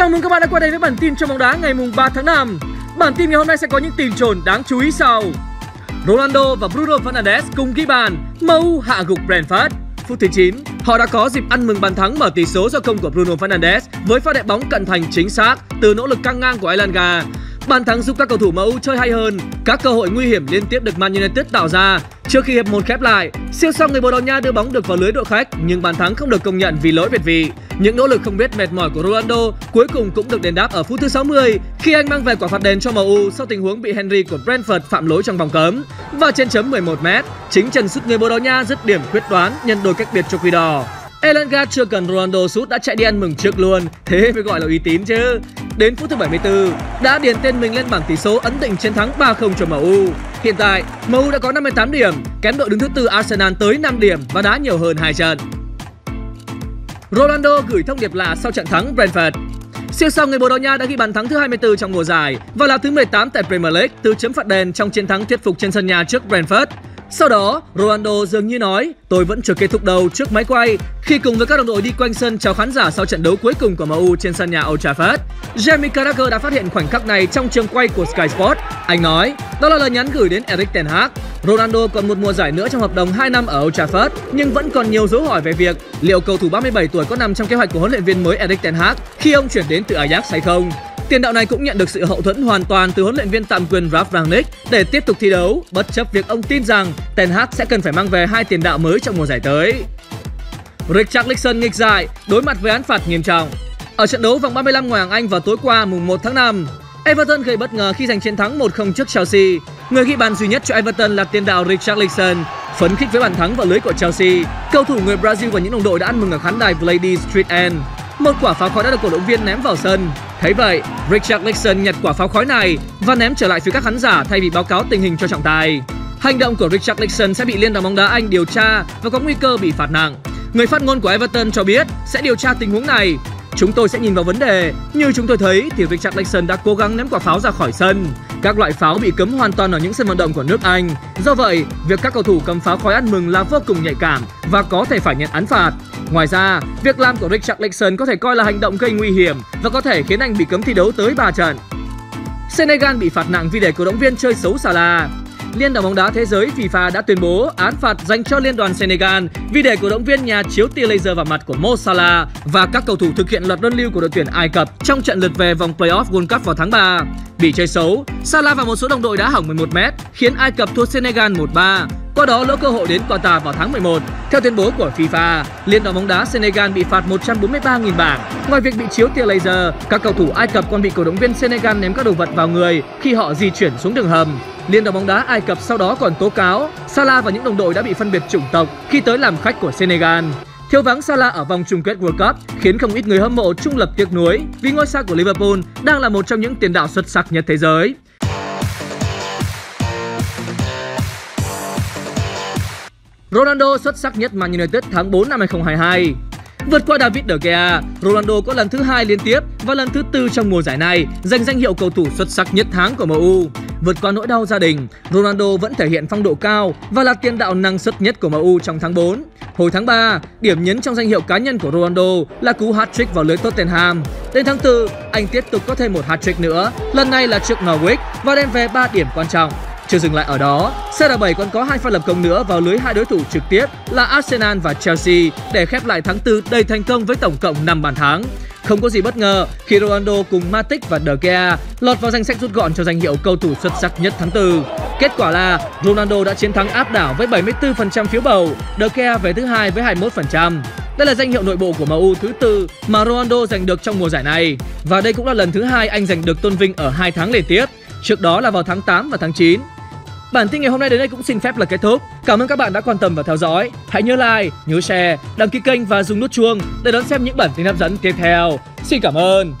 Chào mừng các bạn đã quay đến với bản tin trong bóng đá ngày mùng 3 tháng 5. Bản tin ngày hôm nay sẽ có những tin trồn đáng chú ý sau. Ronaldo và Bruno Fernandes cùng ghi bàn, MU hạ gục Brentford. Phút thứ 9, họ đã có dịp ăn mừng bàn thắng mở tỷ số do công của Bruno Fernandes với pha đẹp bóng cận thành chính xác từ nỗ lực căng ngang của Elanga. Bàn thắng giúp các cầu thủ MU chơi hay hơn, các cơ hội nguy hiểm liên tiếp được Man United tạo ra. Trước khi hiệp một khép lại, siêu sao người Bồ Đào Nha đưa bóng được vào lưới đội khách nhưng bàn thắng không được công nhận vì lỗi việt vị. Những nỗ lực không biết mệt mỏi của Ronaldo cuối cùng cũng được đền đáp ở phút thứ 60 khi anh mang về quả phạt đền cho MU sau tình huống bị Henry của Brentford phạm lỗi trong vòng cấm. Và trên chấm 11m, chính chân sút người Bồ Đào Nha dứt điểm quyết đoán nhân đôi cách biệt cho Quỷ Đỏ. Elanga chưa cần Ronaldo sút đã chạy đi ăn mừng trước luôn, thế mới gọi là uy tín chứ. Đến phút thứ 74, đã điền tên mình lên bảng tỷ số ấn định chiến thắng 3-0 cho MU. Hiện tại, MU đã có 58 điểm, kém đội đứng thứ tư Arsenal tới 5 điểm và đá nhiều hơn 2 trận. Ronaldo gửi thông điệp lạ sau trận thắng Brentford. Siêu sao người Bồ Đào Nha đã ghi bàn thắng thứ 24 trong mùa giải và là thứ 18 tại Premier League từ chấm phạt đền trong chiến thắng thuyết phục trên sân nhà trước Brentford. Sau đó, Ronaldo dường như nói, tôi vẫn chưa kết thúc đâu trước máy quay khi cùng với các đồng đội đi quanh sân chào khán giả sau trận đấu cuối cùng của MU trên sân nhà Old Trafford. Jamie Carragher đã phát hiện khoảnh khắc này trong trường quay của Sky Sport. Anh nói, đó là lời nhắn gửi đến eric ten Hag. Ronaldo còn một mùa giải nữa trong hợp đồng 2 năm ở Old Trafford, nhưng vẫn còn nhiều dấu hỏi về việc liệu cầu thủ 37 tuổi có nằm trong kế hoạch của huấn luyện viên mới eric ten Hag khi ông chuyển đến từ Ajax hay không. Tiền đạo này cũng nhận được sự hậu thuẫn hoàn toàn từ huấn luyện viên tạm quyền Ralf Rangnick để tiếp tục thi đấu, bất chấp việc ông tin rằng Ten Hag sẽ cần phải mang về hai tiền đạo mới trong mùa giải tới. Richarlison nghịch dại đối mặt với án phạt nghiêm trọng. Ở trận đấu vòng 35 ngoại hạng Anh vào tối qua mùng 1 tháng 5, Everton gây bất ngờ khi giành chiến thắng 1-0 trước Chelsea. Người ghi bàn duy nhất cho Everton là tiền đạo Richarlison. Phấn khích với bàn thắng vào lưới của Chelsea, cầu thủ người Brazil và những đồng đội đã ăn mừng ở khán đài Vladi Street End. Một quả pháo khói đã được cổ động viên ném vào sân. Thấy vậy, Richard Nixon nhặt quả pháo khói này và ném trở lại phía các khán giả thay vì báo cáo tình hình cho trọng tài. Hành động của Richard Nixon sẽ bị Liên đoàn bóng đá Anh điều tra và có nguy cơ bị phạt nặng. Người phát ngôn của Everton cho biết sẽ điều tra tình huống này. Chúng tôi sẽ nhìn vào vấn đề. Như chúng tôi thấy thì Richard Nixon đã cố gắng ném quả pháo ra khỏi sân. Các loại pháo bị cấm hoàn toàn ở những sân vận động của nước Anh. Do vậy, việc các cầu thủ cầm pháo khói ăn mừng là vô cùng nhạy cảm và có thể phải nhận án phạt. Ngoài ra, việc làm của Richard Nixon có thể coi là hành động gây nguy hiểm và có thể khiến anh bị cấm thi đấu tới 3 trận. Senegal bị phạt nặng vì để cổ động viên chơi xấu Salah. Liên đoàn bóng đá thế giới FIFA đã tuyên bố án phạt dành cho liên đoàn Senegal vì để cổ động viên nhà chiếu tia laser vào mặt của Mo Salah và các cầu thủ thực hiện luật luân lưu của đội tuyển Ai Cập trong trận lượt về vòng playoff World Cup vào tháng 3. Bị chơi xấu, Salah và một số đồng đội đã hỏng 11 mét, khiến Ai Cập thua Senegal 1-3 qua đó lỡ cơ hội đến Qatar vào tháng 11. Theo tuyên bố của FIFA, Liên đoàn bóng đá Senegal bị phạt 143.000 bảng. Ngoài việc bị chiếu tia laser, các cầu thủ Ai Cập còn bị cổ động viên Senegal ném các đồ vật vào người khi họ di chuyển xuống đường hầm. Liên đoàn bóng đá Ai Cập sau đó còn tố cáo Salah và những đồng đội đã bị phân biệt chủng tộc khi tới làm khách của Senegal. Thiếu vắng Salah ở vòng chung kết World Cup khiến không ít người hâm mộ trung lập tiếc nuối vì ngôi sao của Liverpool đang là một trong những tiền đạo xuất sắc nhất thế giới. Ronaldo xuất sắc nhất Man United tháng 4 năm 2022. Vượt qua David De Gea, Ronaldo có lần thứ hai liên tiếp và lần thứ tư trong mùa giải này giành danh hiệu cầu thủ xuất sắc nhất tháng của MU. Vượt qua nỗi đau gia đình, Ronaldo vẫn thể hiện phong độ cao và là tiền đạo năng suất nhất của MU trong tháng 4. Hồi tháng 3, điểm nhấn trong danh hiệu cá nhân của Ronaldo là cú hat-trick vào lưới Tottenham. Đến tháng 4, anh tiếp tục có thêm một hat-trick nữa, lần này là trước Norwich và đem về 3 điểm quan trọng. Chưa dừng lại ở đó, CR7 còn có hai pha lập công nữa vào lưới hai đối thủ trực tiếp là Arsenal và Chelsea để khép lại tháng 4 đầy thành công với tổng cộng 5 bàn thắng. Không có gì bất ngờ khi Ronaldo cùng Matic và De Gea lọt vào danh sách rút gọn cho danh hiệu cầu thủ xuất sắc nhất tháng 4. Kết quả là Ronaldo đã chiến thắng áp đảo với 74% phiếu bầu, De Gea về thứ hai với 21%. Đây là danh hiệu nội bộ của MU thứ tư mà Ronaldo giành được trong mùa giải này và đây cũng là lần thứ hai anh giành được tôn vinh ở hai tháng liên tiếp. Trước đó là vào tháng 8 và tháng 9. Bản tin ngày hôm nay đến đây cũng xin phép là kết thúc. Cảm ơn các bạn đã quan tâm và theo dõi. Hãy nhớ like, nhớ share, đăng ký kênh và dùng nút chuông để đón xem những bản tin hấp dẫn tiếp theo. Xin cảm ơn.